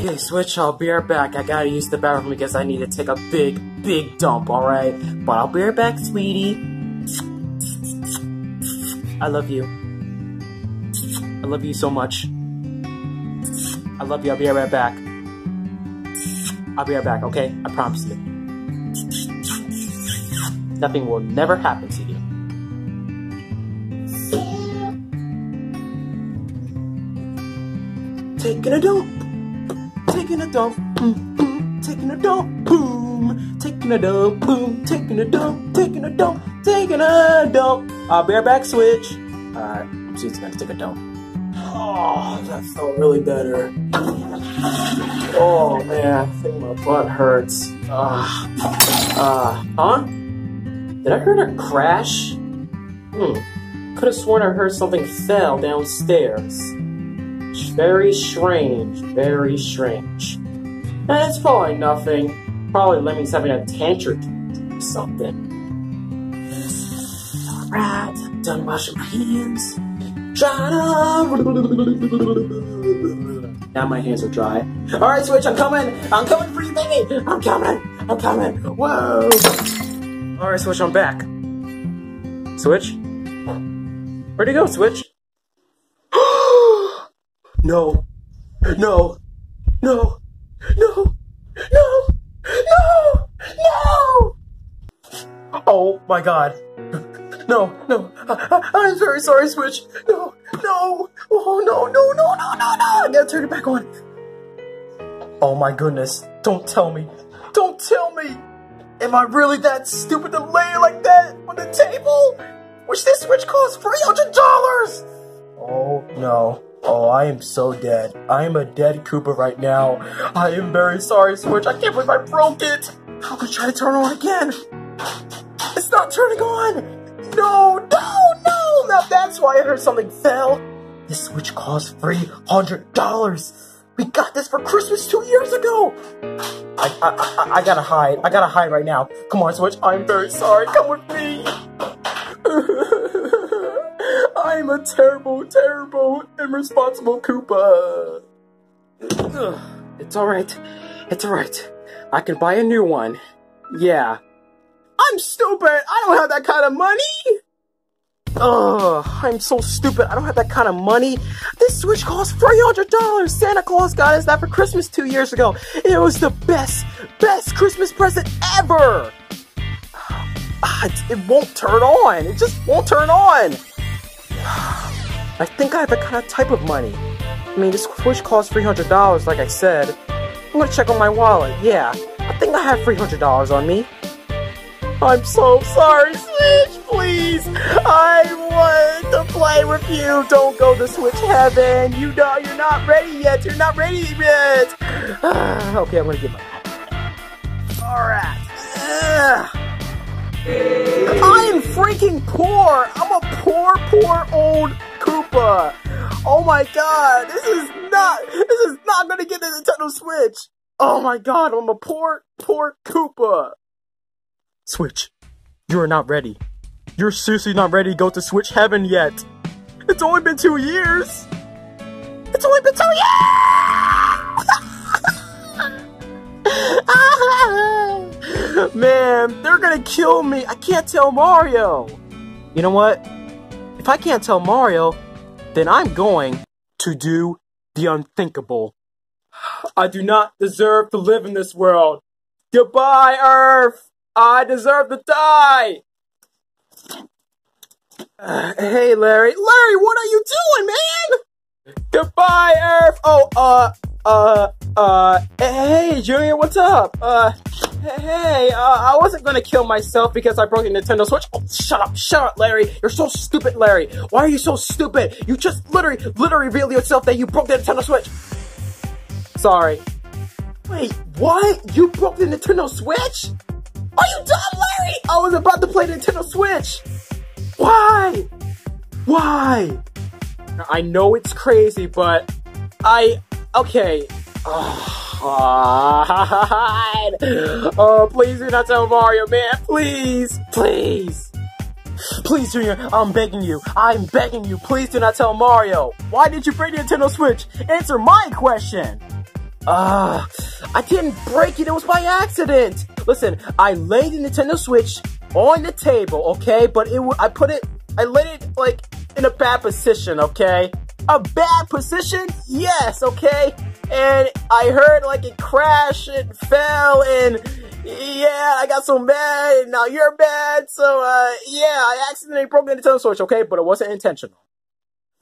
Okay, Switch, I'll be right back. I gotta use the bathroom because I need to take a big, big dump, alright? But I'll be right back, sweetie. I love you. I love you so much. I love you. I'll be right back. I'll be right back, okay? I promise you. Nothing will never happen to you. Taking a dump. Taking a dump. boom, mm, taking a dump. Boom. Taking a dump. Boom. Taking a dump. Taking a dump. Taking a dump. I'll be right back, Switch. Alright, I'm just gonna take a dump. Oh, that felt really better. Oh man, I think my butt hurts. Ah, uh, huh? Did I hear a crash? Hmm. Could have sworn I heard something fell downstairs. Very strange, very strange. That's probably nothing. Probably Lemmy's having a tantrum or something. Alright, done washing my hands. Now my hands are dry. Alright, Switch, I'm coming! I'm coming for you, baby! I'm coming! I'm coming! Whoa! Alright, Switch, I'm back. Switch? Where'd he go, Switch? No. No. No. No. No. No. No. Oh my god. No, no. I, am very sorry, Switch. No, no. Oh, no, no, no, no, no, no. I gotta turn it back on. Oh my goodness. Don't tell me. Don't tell me. Am I really that stupid to lay like that on the table? Which this Switch costs $300! Oh, no. Oh, I am so dead. I am a dead Koopa right now. I am very sorry, Switch. I can't believe I broke it. I'm gonna try to turn it on again. It's not turning on. No, no, no! Now that's why I heard something fell. This Switch cost $300. We got this for Christmas two years ago. I, I, I, I gotta hide. I gotta hide right now. Come on, Switch. I'm very sorry. Come with me. I'm a terrible, terrible, irresponsible Koopa. It's alright. It's alright. I can buy a new one. Yeah. I'm stupid. I don't have that kind of money. Ugh, I'm so stupid. I don't have that kind of money. This Switch costs $300. Santa Claus got us that for Christmas two years ago. It was the best, best Christmas present ever. Ah, it won't turn on. It just won't turn on. I think I have the kind of type of money. I mean, this Switch costs $300, like I said. I'm gonna check on my wallet. Yeah, I think I have $300 on me. I'm so sorry, Switch, please. I want to play with you. Don't go to Switch Heaven. You know you're not ready yet. You're not ready yet. okay, I'm gonna give up. Alright. Freaking poor. I'm a poor, poor old Koopa. Oh my god, this is not, this is not gonna get the Nintendo Switch. Oh my god, I'm a poor, poor Koopa. Switch, you are not ready. You're seriously not ready to go to Switch Heaven yet. It's only been two years. It's only been two years! Man, they're gonna kill me. I can't tell Mario. You know what? If I can't tell Mario, then I'm going to do the unthinkable. I do not deserve to live in this world. Goodbye, Earth! I deserve to die! Uh, hey, Larry. Larry, what are you doing, man? Goodbye, Earth! Oh, uh, uh, uh, hey, Junior, what's up? Uh, hey, uh, I wasn't gonna kill myself because I broke the Nintendo Switch. Oh, shut up, shut up, Larry. You're so stupid, Larry. Why are you so stupid? You just literally, literally revealed yourself that you broke the Nintendo Switch. Sorry. Wait, what? You broke the Nintendo Switch? Are you dumb, Larry? I was about to play Nintendo Switch. Why? Why? I know it's crazy, but I... Okay. Oh, oh, please do not tell Mario, man. Please. Please. Please, Junior, I'm begging you. I'm begging you. Please do not tell Mario. Why did you break the Nintendo Switch? Answer my question. Ah, uh, I didn't break it. It was by accident. Listen, I laid the Nintendo Switch on the table, okay? But it, I put it, I laid it like in a bad position, okay? A bad position? Yes, okay? And I heard like it crashed and fell and yeah, I got so mad and now you're mad. So, uh, yeah, I accidentally broke the Nintendo Switch, okay? But it wasn't intentional.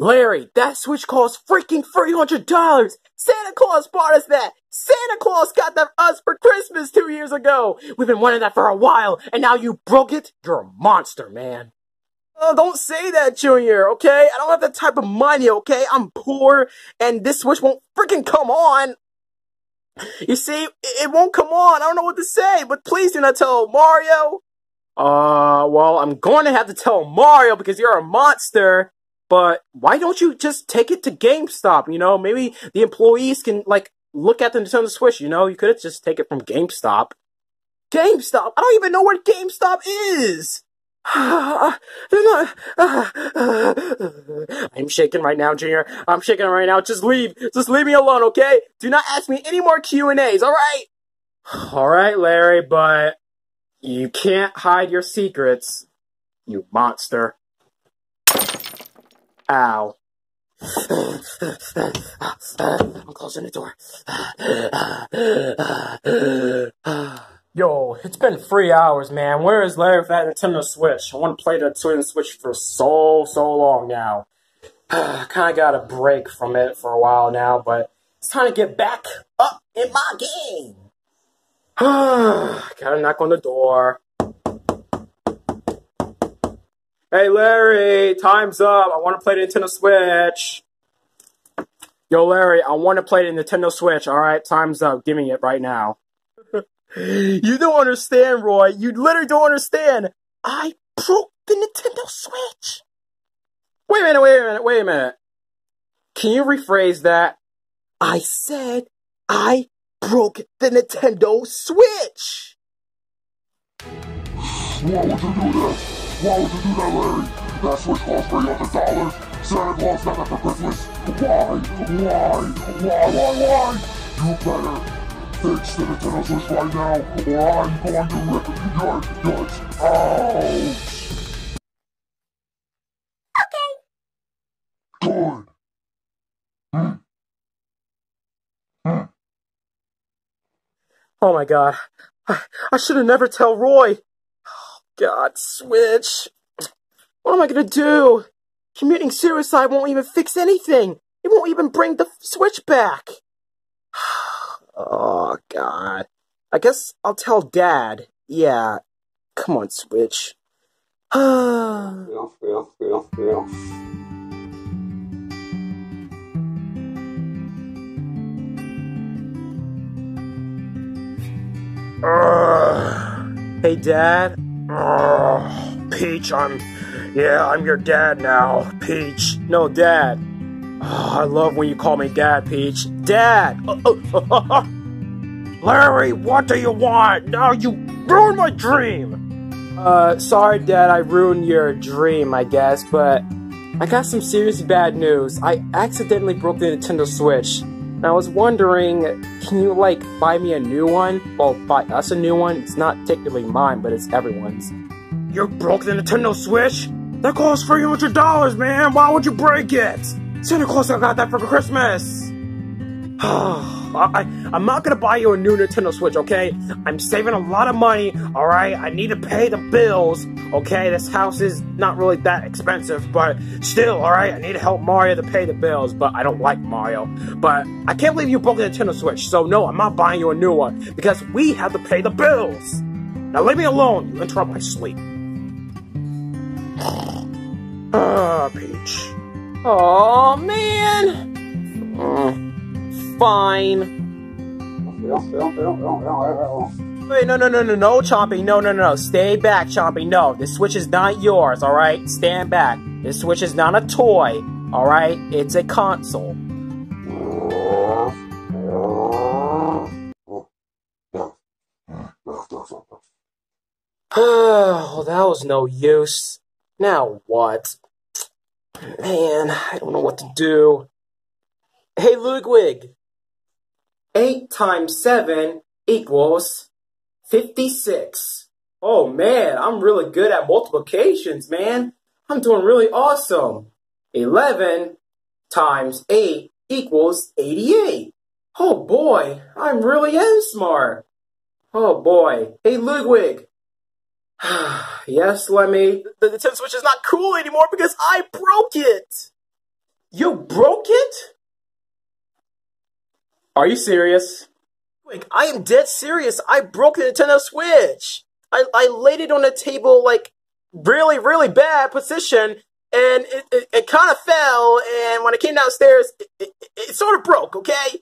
Larry, that Switch cost freaking $300! Santa Claus bought us that! Santa Claus got that for us for Christmas two years ago! We've been wanting that for a while, and now you broke it? You're a monster, man. Oh, don't say that, Junior, okay? I don't have that type of money, okay? I'm poor, and this Switch won't freaking come on! You see, it won't come on. I don't know what to say, but please do not tell Mario. Uh, well, I'm going to have to tell Mario because you're a monster. But why don't you just take it to GameStop? You know, maybe the employees can like look at the Nintendo Switch. You know, you could just take it from GameStop. GameStop? I don't even know where GameStop is. I'm shaking right now, Junior. I'm shaking right now. Just leave. Just leave me alone, okay? Do not ask me any more Q and A's. All right. All right, Larry, but you can't hide your secrets, you monster. Ow. I'm closing the door. Yo, it's been three hours, man. Where is Larry with that Nintendo Switch? I want to play the Nintendo Switch for so, so long now. I kind of got a break from it for a while now, but it's time to get back up in my game. Gotta knock on the door. Hey Larry, time's up. I want to play the Nintendo Switch. Yo Larry, I want to play the Nintendo Switch. All right, time's up. Give me it right now. You don't understand, Roy. You literally don't understand. I broke the Nintendo Switch. Wait a minute, wait a minute, wait a minute. Can you rephrase that? I said I broke the Nintendo Switch. Why would you do this? Why would you do that, Larry? That switch cost $300. Santa Claus got that for Christmas. Why? Why? Why? Why? Why? You better fix the Switch right now, or I'm going to rip your guts out. Okay. Good. Hmm. Hmm. Oh my god. I, I should have never tell Roy. Oh God, Switch. What am I gonna do? Committing suicide won't even fix anything. It won't even bring the Switch back. oh. I guess I'll tell Dad. Yeah. Come on, Switch. hey, Dad. Oh, Peach, I'm. Yeah, I'm your dad now. Peach. No, Dad. Oh, I love when you call me Dad, Peach. Dad! Larry, what do you want? Now you ruined my dream! Uh, sorry, Dad, I ruined your dream, I guess, but I got some serious bad news. I accidentally broke the Nintendo Switch. And I was wondering, can you, like, buy me a new one? Well, buy us a new one. It's not technically mine, but it's everyone's. You broke the Nintendo Switch? That cost $300, man! Why would you break it? Santa Claus I got that for Christmas! I, am not gonna buy you a new Nintendo Switch, okay? I'm saving a lot of money, alright? I need to pay the bills, okay? This house is not really that expensive, but still, alright? I need to help Mario to pay the bills, but I don't like Mario. But I can't believe you broke the Nintendo Switch, so no, I'm not buying you a new one, because we have to pay the bills! Now leave me alone, you interrupt my sleep. Ah, Peach. Oh man! Fine. Wait, no, no, no, no, no, Chompy, no, no, no, stay back, Chompy, no, this Switch is not yours, alright? Stand back. This Switch is not a toy, alright? It's a console. oh, that was no use. Now what? Man, I don't know what to do. Hey, Ludwig, 8 times 7 equals 56. Oh man, I'm really good at multiplications, man. I'm doing really awesome. 11 times 8 equals 88. Oh boy, I am really am smart. Oh boy. Hey Ludwig. yes, Lemmy. The Nintendo Switch is not cool anymore because I broke it. You broke it? Are you serious? Like, I am dead serious. I broke the Nintendo Switch. I, I laid it on the table, like, really, really bad position, and it, it, it kind of fell, and when it came downstairs, it, it, it sort of broke, okay?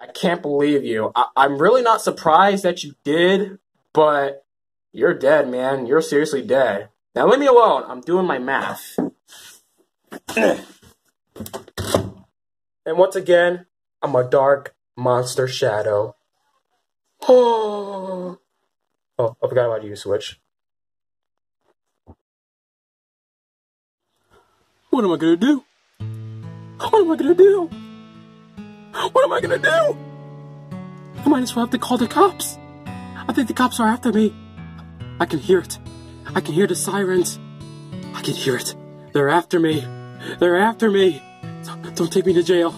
I can't believe you. I, I'm really not surprised that you did, but you're dead, man. You're seriously dead. Now leave me alone. I'm doing my math. and once again, I'm a dark monster shadow. Oh, oh I forgot about you, Switch. What am I gonna do? What am I gonna do? What am I gonna do? I might as well have to call the cops. I think the cops are after me. I can hear it. I can hear the sirens. I can hear it. They're after me. They're after me. Don't take me to jail.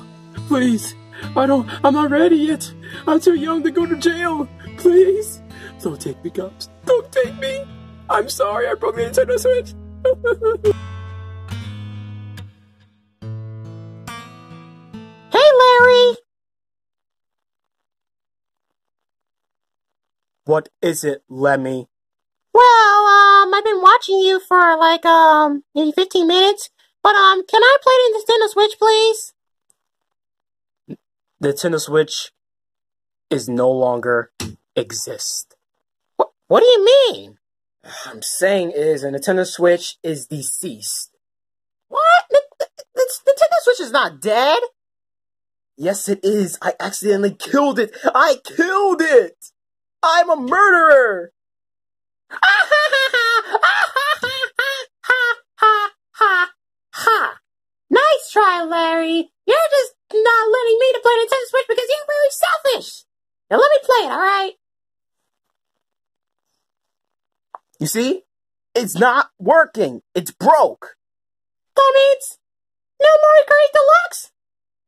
Please. I don't, I'm not ready yet. I'm too young to go to jail. Please. Don't take me, cops. Don't take me. I'm sorry I broke the Nintendo Switch. Hey, Larry! What is it, Lemmy? Well, um, I've been watching you for like, um, maybe 15 minutes. But, um, can I play the Nintendo Switch, please? The Nintendo Switch is no longer exist. What, what do you mean? I'm saying is a Nintendo Switch is deceased. What? The, the, Nintendo Switch is not dead. Yes, it is. I accidentally killed it. I killed it. I'm a murderer. Nice try, Larry. You're just not letting me to play Nintendo Switch because you're really selfish. Now let me play it, alright? You see? It's not working. It's broke. That means no more Great Deluxe,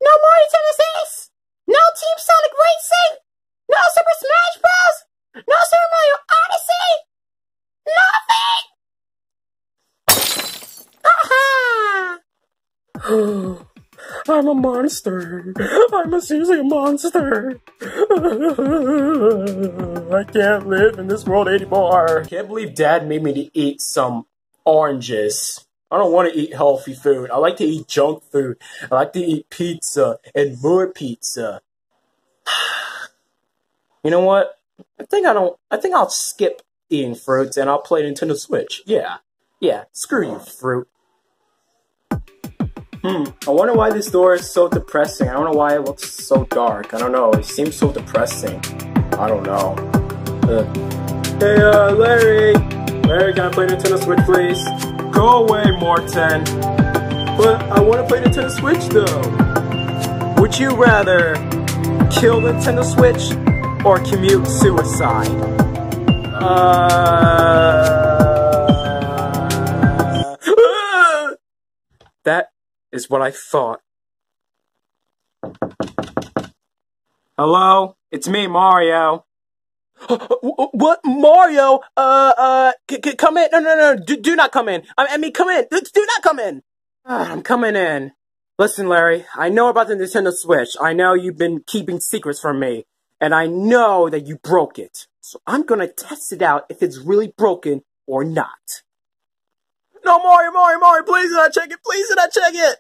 no more Nintendo DS, no Team Sonic Racing, no Super Smash Bros, no Super Mario Odyssey, nothing! Aha! I'm a monster. I'm a a monster. I can't live in this world anymore. Can't believe Dad made me to eat some oranges. I don't want to eat healthy food. I like to eat junk food. I like to eat pizza and more pizza. you know what? I think I don't. I think I'll skip eating fruits and I'll play Nintendo Switch. Yeah, yeah. Screw you, fruit. Hmm. I wonder why this door is so depressing. I don't know why it looks so dark. I don't know. It seems so depressing. I don't know. Uh, hey, uh, Larry. Larry, can I play Nintendo Switch, please? Go away, Morton. But I want to play Nintendo Switch, though. Would you rather kill Nintendo Switch or commute suicide? Uh... is what I thought. Hello? It's me, Mario. What? Mario? Uh, uh, come in. No, no, no. Do, do not come in. I, I mean, come in. Do, do not come in. Uh, I'm coming in. Listen, Larry, I know about the Nintendo Switch. I know you've been keeping secrets from me. And I know that you broke it. So I'm gonna test it out if it's really broken or not. No, Mario, Mario, Mario, please do not check it. Please do not check it.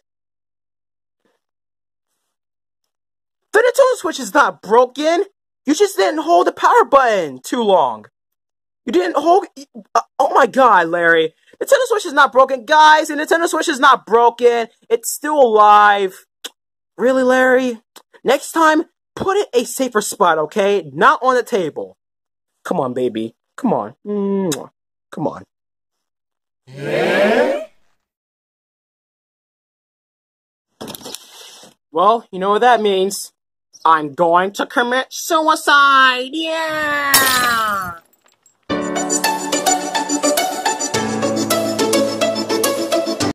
The Nintendo Switch is not broken. You just didn't hold the power button too long. You didn't hold. Uh, oh my god, Larry. The Nintendo Switch is not broken. Guys, the Nintendo Switch is not broken. It's still alive. Really, Larry? Next time, put it a safer spot, okay? Not on the table. Come on, baby. Come on. Come on. Well, you know what that means. I'm going to commit suicide. Yeah!